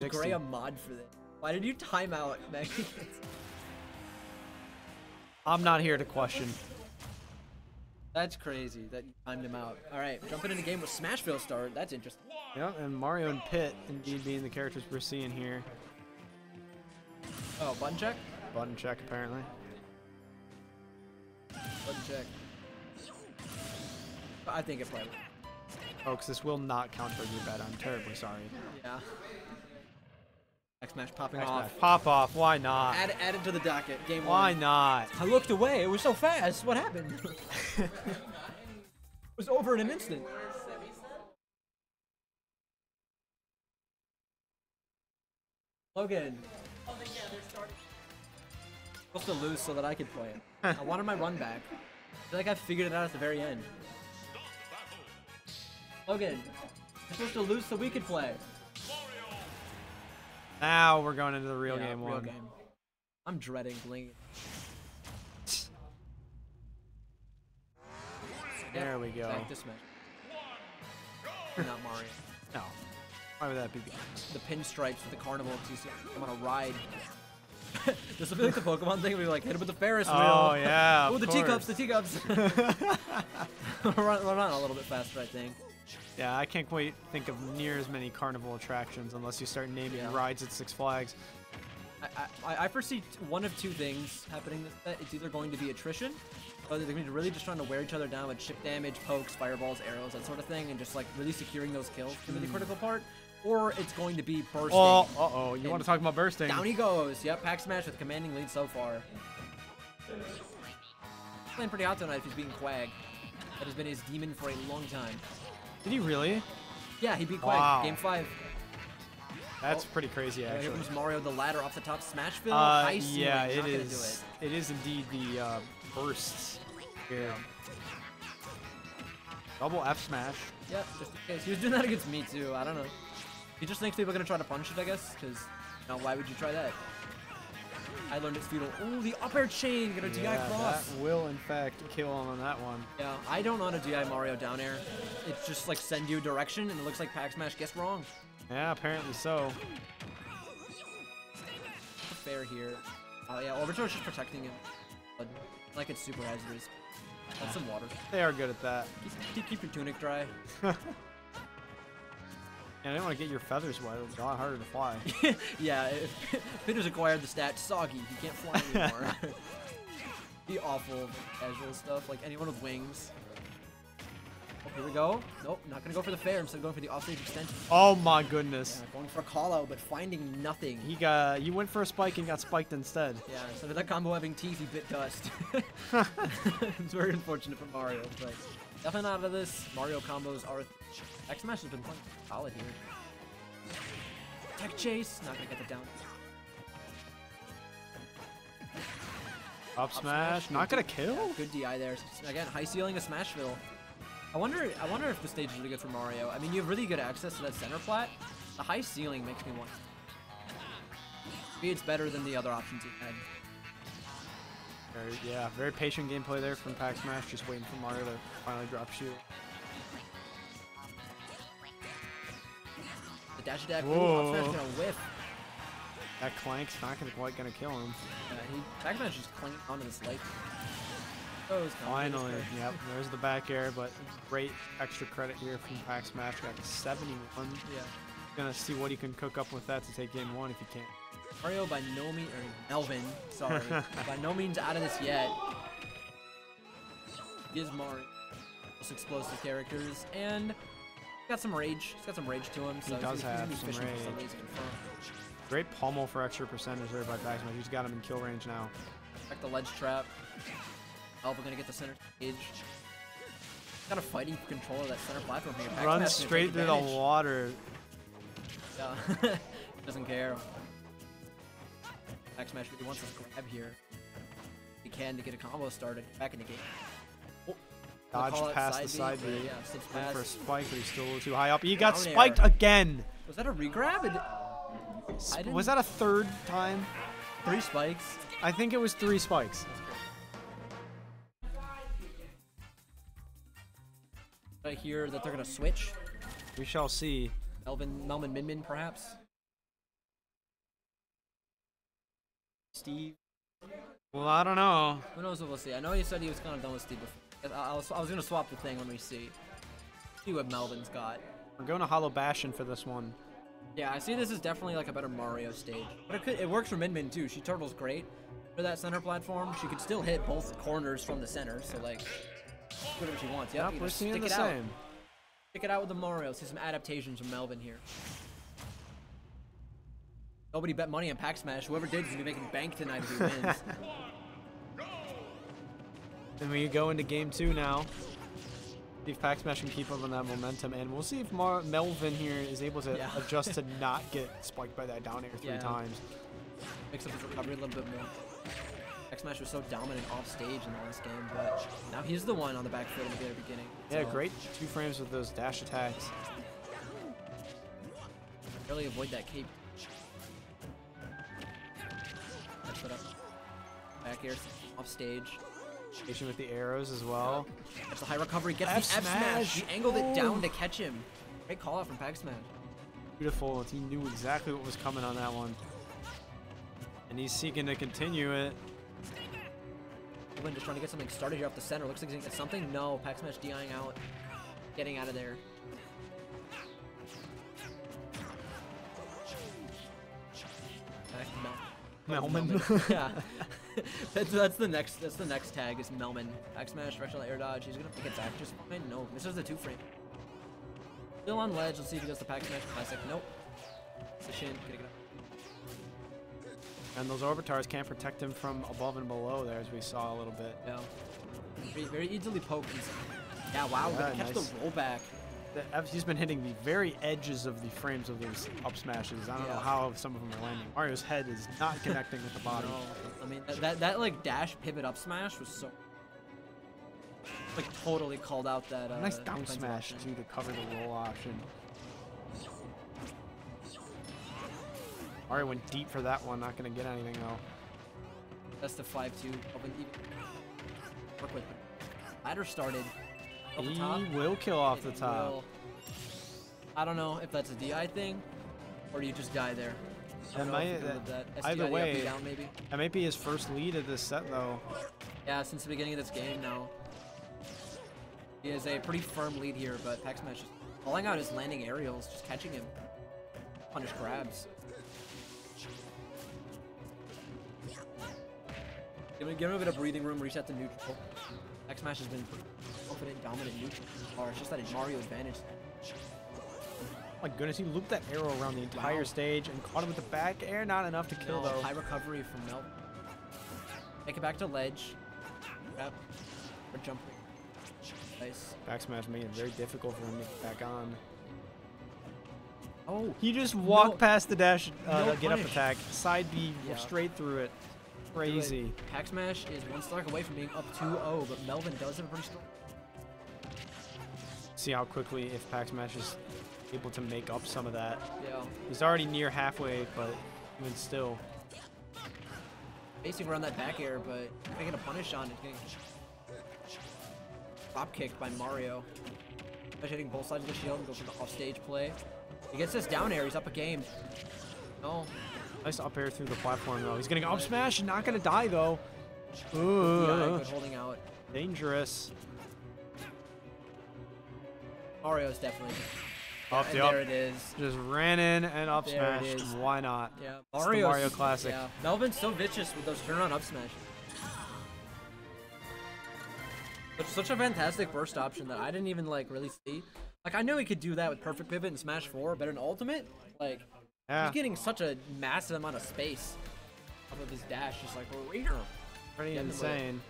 60. Gray a mod for this. Why did you time out, Maggie? I'm not here to question. That's crazy that you timed him out. All right, jumping into the game with Smashville start. That's interesting. Yeah, and Mario and Pit indeed being the characters we're seeing here. Oh, button check. Button check apparently. Button check. I think it played. Folks, this will not count for your bet. I'm terribly sorry. Yeah. X smash popping X off. Smash, Pop off. Why not? Add, add it to the docket. Game one. Why one. not? I looked away. It was so fast. What happened? it was over in an instant. Logan. Supposed to lose so that I could play it. I wanted my run back. I feel like I figured it out at the very end. Logan, you're supposed to lose so we could play. Now we're going into the real Yeah, game real one. game. I'm dreading Bling. There we go. Back to Smash. Not Mario. No. Why would that be? The pinstripes with the carnival TC. I'm on a ride. this will be like the Pokemon thing. Be like, hit him with the Ferris oh, wheel. Oh yeah. Oh, the teacups, the teacups. we're, run, we're running a little bit faster, I think. Yeah, I can't quite think of near as many carnival attractions unless you start naming Yeah. rides at Six Flags. I, I, I foresee one of two things happening. It's either going to be attrition, or they're going to be really just trying to wear each other down with chip damage, pokes, fireballs, arrows, that sort of thing, and just like really securing those kills to be the critical part. Or it's going to be bursting. Oh, uh oh. You want to talk about bursting? Down he goes. Yep, Pac Smash with commanding lead so far. Playing pretty hot tonight if he's being Quag. That has been his demon for a long time. Did he really? Yeah, he beat Quag. Wow. Game 5. That's Oh. pretty crazy, Yeah, here actually. comes Mario the ladder off the top. Smashville. Uh, high yeah, it is. It is indeed the uh, bursts here. Double F smash. Yeah, just in case. He was doing that against me too. I don't know. He just thinks people are gonna try to punch it, I guess, because you know, why would you try that? I learned it's futile. Ooh, the up air chain, get a DI cross. that will in fact kill him on that one. Yeah, I don't know how to DI Mario down air. It's just like send you a direction, and it looks like Pack Smash gets wrong. Yeah, apparently so. Fair here. Oh yeah, is just protecting him. But like it's super hazardous. That's some water. They are good at that. Keep, keep, keep your tunic dry. And I don't want to get your feathers wet. It's a lot harder to fly. yeah, if Pitter's acquired the stat soggy. He can't fly anymore. the awful casual stuff, like anyone with wings. Oh, here we go. Nope, not gonna go for the fair. Instead of going for the offstage extension. Oh my goodness. Yeah, going for a call out, but finding nothing. He got he went for a spike and got spiked instead. Yeah, instead of that combo having teeth, he bit dust. it's very unfortunate for Mario, but definitely not out of this. Mario combos are. X Smash has been playing solid here. Tech chase, not gonna get the down. Up smash, not gonna kill. Good DI there. Again, high ceiling of Smashville. I wonder. I wonder if the stage is really good for Mario. I mean, you have really good access to that center flat. The high ceiling makes me want. Maybe it's better than the other options he had. Very, yeah, very patient gameplay there from Pac Smash, just waiting for Mario to finally drop shoot. The dash attack. Ooh, smash gonna whiff. That clank's not gonna quite gonna kill him. Uh, he smash just clinging onto this light. Oh, it's. Finally, yep. There's the back air, but great extra credit here from Pac Smash. Got 71. Yeah. Gonna see what he can cook up with that to take game one if he can. Mario by no means, or Melvin, sorry, by no means out of this yet. He most explosive characters, and he's got some rage. He's got some rage to him, so he's does gonna- he's have be some for some rage. Great pummel for extra percentage there by Pac Smash. He's got him in kill range now. Back the ledge trap. Alpha gonna get the center stage. Kind of fighting for control of that center platform here. Runs straight through the water. Yeah. Doesn't care. Back smash he wants to grab here. He can to get a combo started. Back in the game. Oh, the Dodged call-out past the side but B. Yeah, six Went pass. for a spike, but he's still a little too high up. He got Down air. spiked again. Was that a regrab? It, Was that a third time? three spikes? I think it was three spikes. I hear that they're gonna switch. We shall see. Melvin, Melvin Min Min, perhaps. Steve. Well, I don't know. Who knows what we'll see. I know you said he was kind of done with Steve before. I, I was, I was gonna swap the thing when we see. See what Melvin's got. We're going to Hollow Bastion for this one. Yeah, I see this is definitely like a better Mario stage. But it could it works for Min Min too. She turtles great for that center platform. She could still hit both corners from the center, so like whatever she wants. Yep, Yep, you we're just seeing the it out. same. Stick it out with the Mario. See some adaptations from Melvin here. Nobody bet money on Pac Smash. Whoever did is gonna be making bank tonight if he wins. And we go into game two now. See if Pac Smash can keep up on that momentum, and we'll see if Mar Melvin here is able to Yeah. adjust to not get spiked by that down air three Yeah. times. Mix up his recovery a little bit more. Pac Smash was so dominant off stage in the last game, but now he's the one on the back foot in the very beginning. Yeah, So, great two frames with those dash attacks. Really avoid that cape. It up. Back here, off stage. Patient with the arrows as well. That's a high recovery. Gets F the F smash. smash. He angled it down Oh. to catch him. Great call out from Pac Smash. Beautiful. He knew exactly what was coming on that one. And he's seeking to continue it. Melvin just trying to get something started here off the center. Looks like he's gonna get something. No, Pac Smash DIing out. Getting out of there. Mel- Melman. yeah. that's, that's the next that's the next tag is Melman. Back smash, directional air dodge. He's gonna pick it back just fine. No, this is the two frame. Still on ledge. Let's see if he does the pack smash classic. Nope. The shin. Getting it up. and those orbitars can't protect him from above and below there, as we saw a little bit. Yeah. Very, very easily poked. He's, yeah, wow. Yeah, gonna catch nice. the rollback. F- He's been hitting the very edges of the frames of those up smashes. I don't know how some of them are landing. Mario's head is not connecting with the body. No, I mean that, that like dash pivot up smash was so like totally called out that uh, nice down smash option. too to cover the roll option. Mario went deep for that one. Not gonna get anything though. That's the five two. Open even work with. Ladder started. Up the He will kill off the top. will- I don't know if that's a DI thing, or do you just die there? I don't That might- you can live that- either way- down maybe. That might be his first lead of this set though. Yeah, since the beginning of this game now. He has a pretty firm lead here, but Pac Smash just calling out his landing aerials, just catching him. Punish grabs. Give him, give him a bit of breathing room, reset to neutral. Pac Smash has been confident, dominant neutral so far. It's just that Mario advantage. My goodness, he looped that arrow around the entire Wow. stage and caught him with the back air. Not enough to kill No, though. high recovery from Mel. Take it back to ledge. Yep. Or jump. Nice. Back smash made it very difficult for him to get back on. Oh, He just walked No- past the dash, uh, no get up attack, side B, Yeah. straight through it. Crazy. Pac Smash is one stock away from being up 2-0, but Melvin does have a pretty strong. See how quickly if Pac Smash is able to make up some of that. Yeah. He's already near halfway, but even still. Basically around that back air, but gonna get a punish on it. Getting drop kick by Mario. Especially hitting both sides of the shield and goes for the offstage play. He gets this down air, he's up a game. No. Nice up air through the platform though. He's gonna up smash and not gonna die though. Yeah, Ooh, good holding out. dangerous. Mario's definitely. Up the up. there it is. Just ran in and up There smashed. Why not? Yeah, the Mario's, Mario classic. Yeah, Melvin's so vicious with those turn on up smash. Such, such a fantastic burst option that I didn't even like really see. Like I knew he could do that with perfect pivot and Smash 4, but in Ultimate, like Yeah, he's getting such a massive amount of space off of his dash, just like rear. pretty getting insane.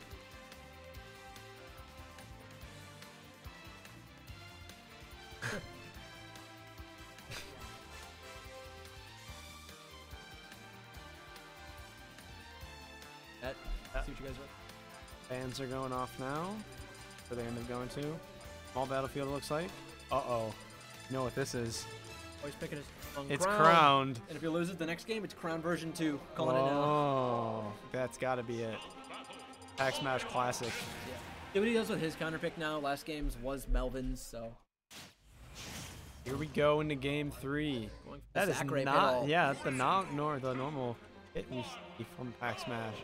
That, Yeah. see what you guys wrote. Fans are going off now. Where they end up going to. Small battlefield it looks like. Uh-oh. You know what this is? Oh, he's picking his own It's crown. crowned. And if he loses the next game, it's crown version 2. Calling it now. Oh, that's gotta be it. Pac Smash Classic. See what he does with his counter pick now. Last game's was Melvin's, so Here we go into game three. That is not, yeah, that's the not nor the normal hit see from Pac Smash.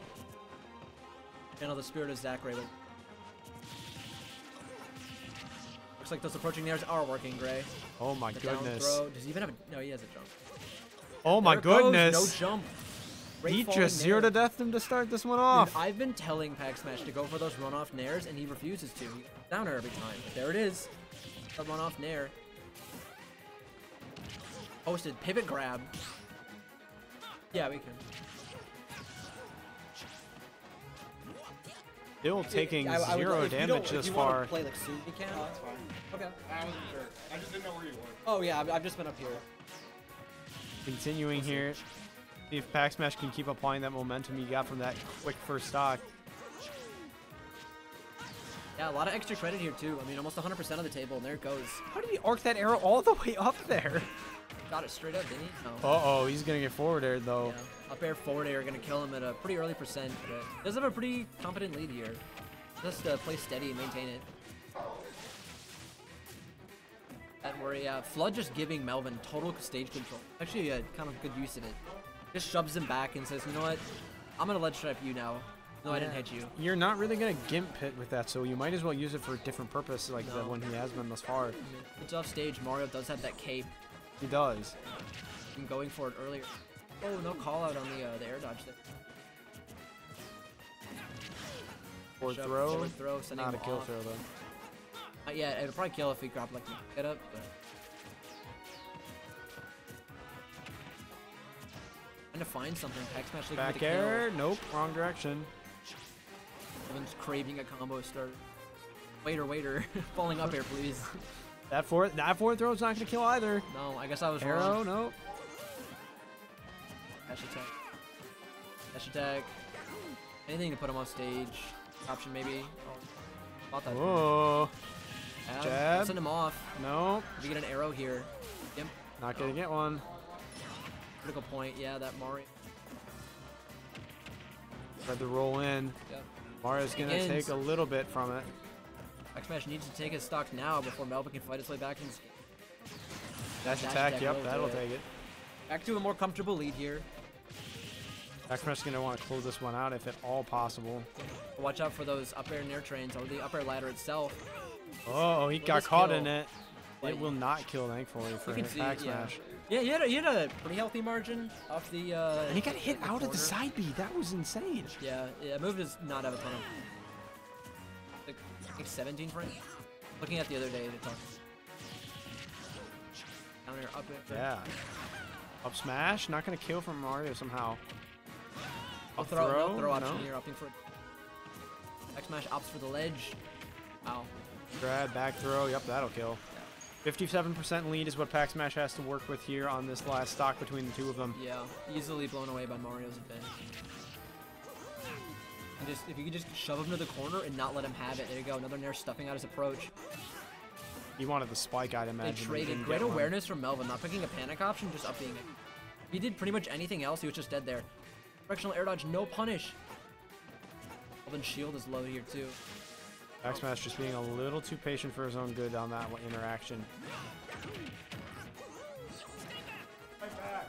Channel the spirit of Zachary. Looks like those approaching nairs are working, Gray. Oh my The goodness. Does he even have a... No, he has a jump. Oh my There it goes, goodness. No jump. Great he just zero to death him to start this one Dude, off. I've been telling Pac Smash to go for those runoff nairs, and he refuses to. He downer every time. There it is. A runoff nair. Posted pivot grab. Yeah, we can. Still taking I- I zero if damage this far. Play like soon, you can. Oh, that's fine. Okay. I wasn't sure. I just didn't know where you were. Oh yeah, I've, I've just been up here. Continuing here. See if Pac Smash can keep applying that momentum he got from that quick first stock. Yeah, a lot of extra credit here too. I mean, almost 100% of the table, and there it goes. How did he arc that arrow all the way up there? Got it straight up, didn't he? No. Uh oh, he's gonna get forward air though. Yeah. Up air forward air gonna kill him at a pretty early percent, but does have a pretty competent lead here. Just uh, play steady and maintain it. That worry, yeah. Flood just giving Melvin total stage control. Actually, uh, kind of good use of it. Just shoves him back and says, you know what? I'm gonna ledge stripe you now. No, I didn't hit you. You're not really gonna gimp pit with that, so you might as well use it for a different purpose, like the one he has been thus far. It's off stage. Mario does have that cape. He does. I'm going for it earlier. Oh, no call out on the uh, the air dodge there. Shove- throw. forward throw, sending Not a kill off. throw though. Uh, yeah, it'd probably kill if he grabbed like get up, but. Trying to find something. Looking Back the kill. air. Nope. Wrong direction. Evan's craving a combo start. Waiter, waiter, falling up air, please. That fourth, That forward throw's not gonna kill either. No, I guess I was Arrow. wrong. Nope. Dash attack. Dash attack. Anything to put him off stage. Option maybe. Oh. Whoa. Yeah, jab. Send him off. Nope. If you get an arrow here. Yep. Not gonna oh. get one. Critical point. Yeah, that Mario. Tried to roll in. Yep. Mario's gonna Begins. take a little bit from it. X Smash needs to take his stock now before Melvin can fight his way back in. Dash Dash attack. attack Yep, that'll it. take it. Back to a more comfortable lead here. X-Smash gonna want to close this one out if at all possible. Watch out for those up air near trains or the up air ladder itself. Oh, he Will got caught kill? in it. Like- It will not kill, thankfully, for his back smash. Yeah, he had a, he had a pretty healthy margin off the. Uh, And he got hit the out of the side B. That was insane. Yeah, yeah, move does not have a ton of. Like, think 17 frames. Looking at the other day, talked. Down air, up air. Yeah. Up smash, not gonna kill from Mario somehow. Up throw, throw, no throw option no. here, opting for. X smash opts for the ledge. Ow. Grab, back throw. Yep, that'll kill. 57% lead is what Pac Smash has to work with here on this last stock between the two of them. Yeah, easily blown away by Mario's advantage. And just if you could just shove him to the corner and not let him have it. There you go, another Nair stuffing out his approach. He wanted the spike, I'd imagine. he traded great awareness from Melvin, not picking a panic option, just upping it. He did pretty much anything else, he was just dead there. Directional air dodge, no punish. Melvin's shield is low here too. Pac Smash just being a little too patient for his own good on that interaction.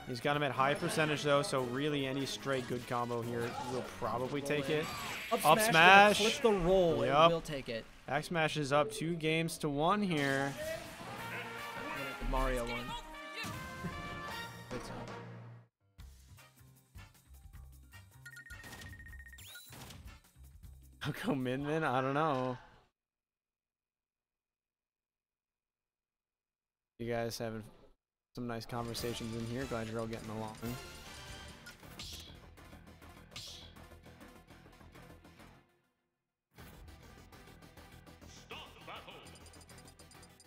He's got him at high percentage though, so really any straight good combo here will probably take it. Up gonna smash. Flip the roll, Yup. and we'll take it. Pac Smash is up two games to one here. Mario one. I'll go Min Min, I don't know. You guys having some nice conversations in here. Glad you're all getting along.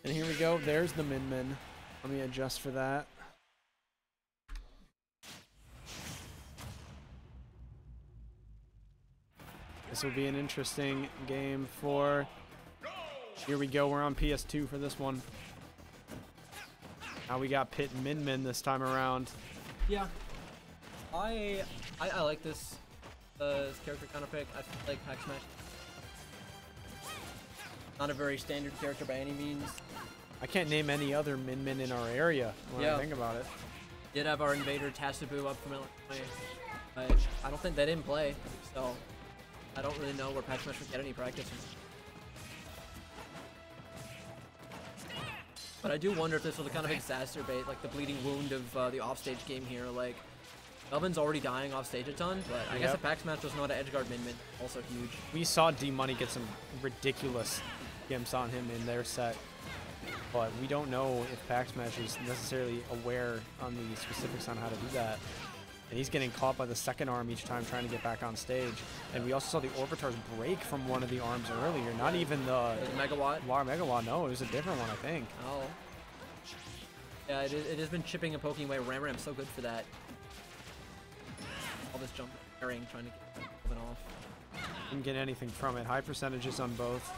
And here we go. There's the Min Min. Let me adjust for that. This will be an interesting game for. Here we go. We're on PS2 for this one. Now we got Pit and Min Min this time around. Yeah. I I, I like this uh, this character kind of pick. I like Pac Smash. Not a very standard character by any means. I can't name any other Min Min in our area when Yeah. I think about it. Did have our invader Tasabu up from Illinois. But I don't think they didn't play, so I don't really know where Smash would get any practice. But I do wonder if this will kind of exacerbate like the bleeding wound of uh, the offstage game here. Like Melvin's already dying off stage a ton, but I guess Yep. if Pac Smash doesn't know how to edgeguard Min Min, also huge. We saw D Money get some ridiculous gimps on him in their set, but we don't know if Pac Smash is necessarily aware on the specifics on how to do that. And he's getting caught by the second arm each time trying to get back on stage. And we also saw the Orbitars break from one of the arms earlier. Not even the Megawatt. War Megawatt, no, it was a different one, I think. Oh. Yeah, it, is- it has been chipping and poking away. Ram Ram's so good for that. All this jump airing, trying to get Melvin off. Didn't get anything from it. High percentages on both.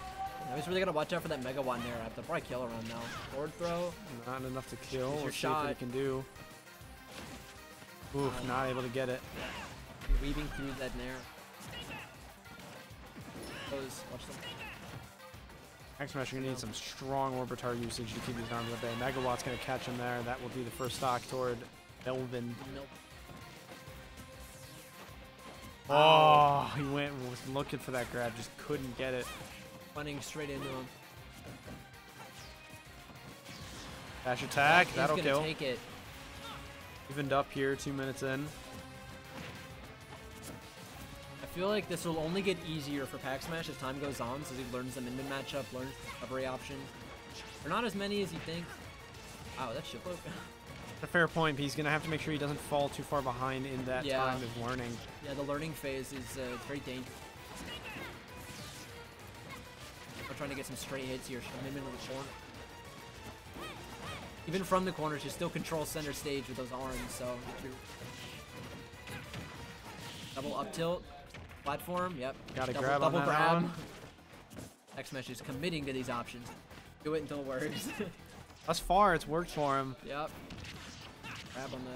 Now he's really gonna watch out for that Megawatt there. I have to probably kill around now. Forward throw. Not enough to kill. Your Let's see what he can do. Oof, not able to get it. Weaving through that nair. Goes, watch them. You're gonna need some strong Orbitar usage to keep these arms at bay. Megawatt's gonna catch him there. That will be the first stock toward Melvin. Nope. Oh, he went and was looking for that grab, just couldn't get it. Running straight into him. Dash attack, He's that'll gonna kill. take it. Evened up here, two minutes in. I feel like this will only get easier for Pac Smash as time goes on, so he learns the min-min matchup, learns recovery option. They're not as many as you think. Wow, that shit broke. A fair point, but he's gonna have to make sure he doesn't fall too far behind in that Yeah. time of learning. yeah, the learning phase is uh, very dangerous. We're trying to get some straight hits here. Min-min in the corner. Even from the corner, she still controls center stage with those arms, so Double up tilt, platform, yep. Gotta double, grab on double that grab. one. X Mesh is committing to these options. Do it until it works. Thus far, it's worked for him. yep. Grab on the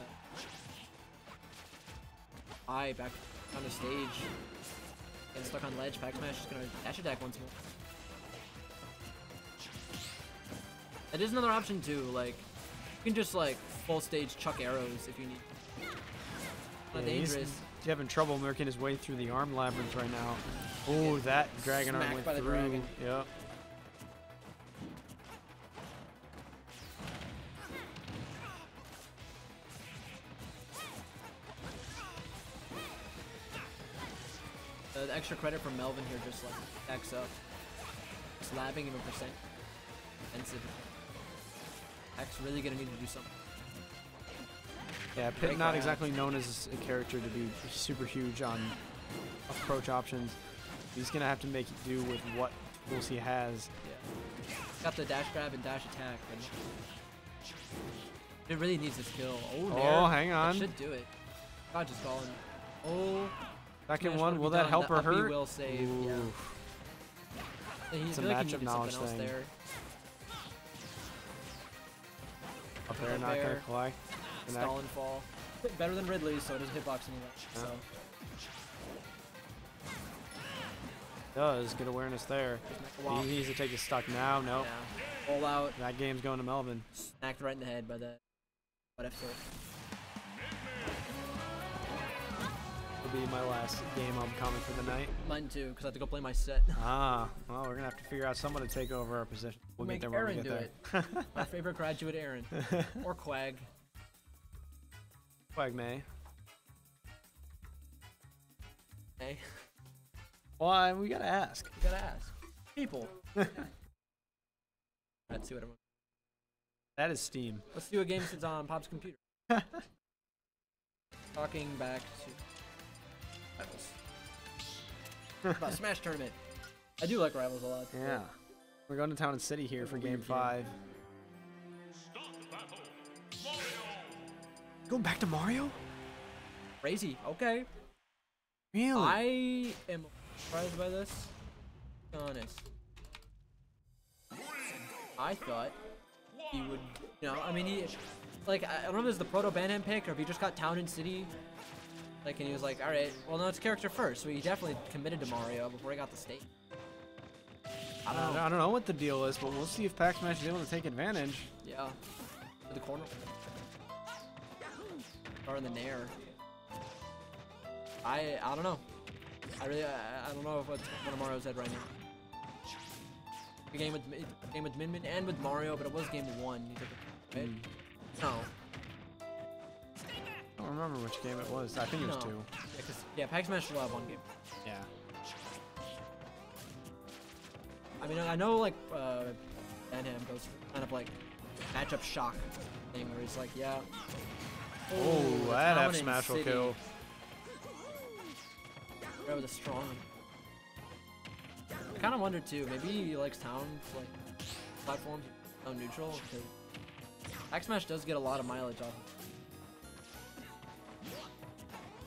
eye back on the stage. Getting stuck on ledge. Pac Smash is gonna dash attack once more. That is another option too. Like you can just like full stage chuck arrows if you need. Yeah, he's dangerous. having trouble working his way through the arm labyrinth right now. Oh, that dragon arm went through. dragon. Yep. Uh, the extra credit from Melvin here just like stacks up. Slabbing him a percent. Defensive. X really gonna need to do something. Yeah, Pit not exactly known as a character to be super huge on approach options. He's gonna have to make it do with what tools he has. Yeah. Got the dash grab and dash attack. It really needs this kill. Oh, Oh, hang on. should do it. God just falling. Oh, Second one, will that help or hurt? will save, yeah. It's a like matchup knowledge something else thing. there. Up Up not gonna there. collect. Stall and fall. Better than Ridley, so it is hitboxing Yeah. So Does good awareness there. Wow. He needs to take his stock now. No, yeah, roll out, that game's going to Melvin. smacked right in the head by that. What F be my last game I'm coming for the night. Mine too, because I have to go play my set. Ah, well, we're gonna have to figure out someone to take over our position. We'll Make get there when Aaron we do get it. my favorite graduate, Aaron, or Quag. Quagmay. Hey, Why? We gotta ask. We gotta ask people. Let's see what everyone. That is Steam. Let's do a game since on Pop's computer. Talking back to rivals. About Smash tournament. I do like rivals a lot. Yeah. We're going to Town and City here for game five. Going back to Mario? Crazy. Okay. Really? I am surprised by this. To be honest. I thought he would, you know, I mean, he, like, I I don't know if it was the Proto Banham pick or if he just got Town and City. Like, and he was like, alright, well, no, it's character first. So he definitely committed to Mario before he got the state. I don't know. I don't know what the deal is, but we'll see if Pac Smash is able to take advantage. Yeah. To the corner. Or in the nair. I I don't know. I really I, I don't know what's going on Mario's head right now. A game with game with Min Min and with Mario, but it was game one. You took it, right? Mm. No. I don't remember which game it was. I think it was No. two. Yeah, 'cause- yeah, Pac Smash will have one game. Yeah. I mean, I know like uh, Banham goes kind of like matchup shock thing where he's like, yeah. Oh, that F smash will kill. That was a strong. I kind of wonder too. Maybe he likes town like platforms, town neutral. Because X Smash does get a lot of mileage off.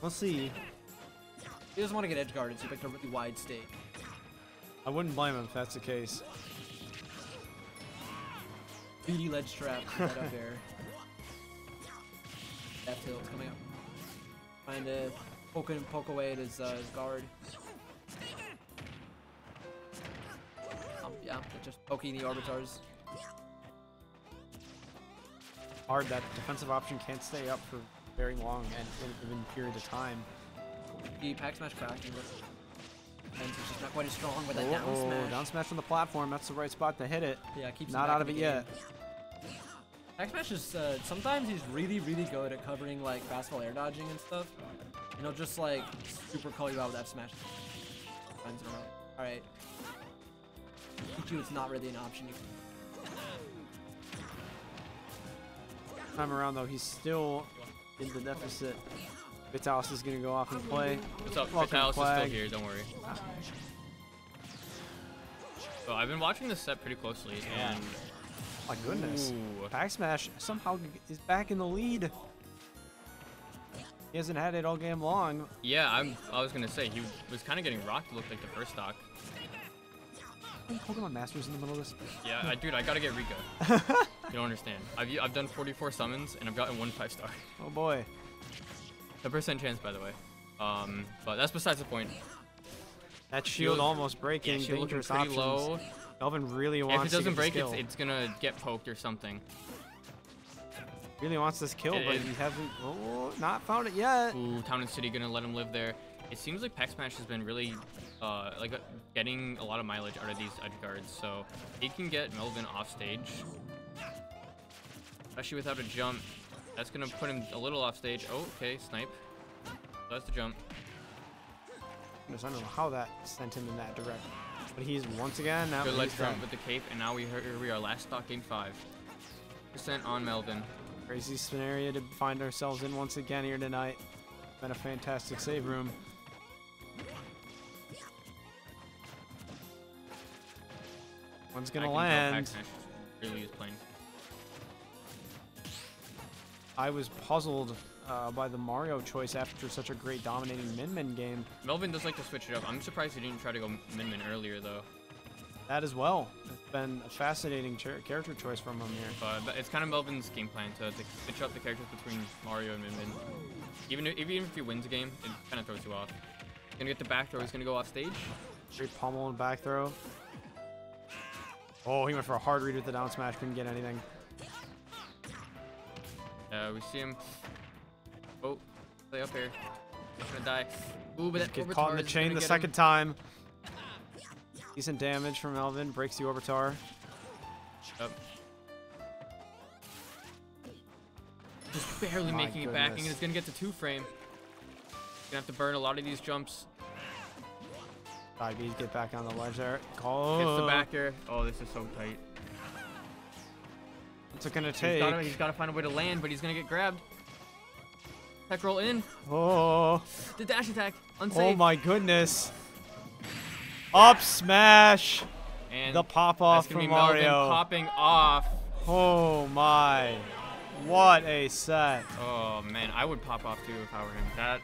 We'll see. He doesn't want to get edge guarded, so he picked a really wide stage. I wouldn't blame him if that's the case. BD ledge trap right up there. F tilt's coming up. Trying to poke and poke away at his, uh, his guard. Um, yeah, just poking the orbitars. Hard that defensive option can't stay up for very long and in even period of time. The pack smash cracking, but and it's just not quite as strong with that Oh, down smash. down smash on the platform. That's the right spot to hit it. Yeah, keeps Not out of it yet. game. Back smash is uh, sometimes he's really really good at covering like fastball air dodging and stuff. And he'll just like super call you out with F smash. Times in a row. All right. Pichu, is not really an option. You Time around though, he's still in the deficit. Vitalis is gonna go off and play. What's up? Welcome, Vitalis is still here, don't worry. So I've been watching this set pretty closely, Yeah. and My goodness. Ooh. Pac Smash somehow is back in the lead. He hasn't had it all game long. yeah, I'm. I was gonna say he was kind of getting rocked. It looked like the first stock. Pokemon Masters in the middle of this. Yeah, I, dude, I gotta get Rika. you don't understand. I've I've done 44 summons and I've gotten one five star. Oh boy. A percent chance, by the way. Um, but that's besides the point. That shield Shield- almost breaking. Yeah, looking dangerous pretty options. low. Melvin really If it doesn't break, it's, it's gonna get poked or something. really wants this kill, It but is. he hasn't. Oh, not found it yet. Ooh, Town and City gonna let him live there. It seems like Pac Smash has been really, uh, like getting a lot of mileage out of these edge guards. So he can get Melvin off stage, especially without a jump. That's gonna put him a little off stage. Oh, okay, snipe. That's the jump. I don't know how that sent him in that direction. But he's once again now. Good ledge jump with the cape, and now we here we are last stock game five. Percent on Melvin. Crazy scenario to find ourselves in once again here tonight. Been a fantastic save room. One's I gonna Pack land. Really is playing. I was puzzled uh, by the Mario choice after such a great dominating Min Min game. Melvin does like to switch it up. I'm surprised he didn't try to go Min Min earlier though. That as well. It's been a fascinating character choice from him here. But it's kind of Melvin's game plan to, to switch up the characters between Mario and Min Min. Even if, even if he wins a game, it kind of throws you off. He's gonna get the back throw. He's gonna go off stage. Straight pummel and back throw. Oh, he went for a hard read with the down smash. Couldn't get anything. Uh, we see him. Oh, play up here. Not gonna die. Ooh, but that Get caught in the chain the second him. time. Decent damage from Melvin. Breaks the Orbitar. Just barely My making it back, and goodness. he's gonna get to two frame. Gonna have to burn a lot of these jumps. Side B, get back on the ledge there. Call. Hits the backer. Oh, this is so tight. What's it gonna He's take? gotta, he's gotta find a way to land, but he's gonna get grabbed. Tech roll in. Oh. The dash attack. Oh Unsafe. Oh my goodness. Up smash. And The pop that's off gonna from be Melvin Mario. popping off. Oh my. What a set. Oh man, I would pop off too if I were him. That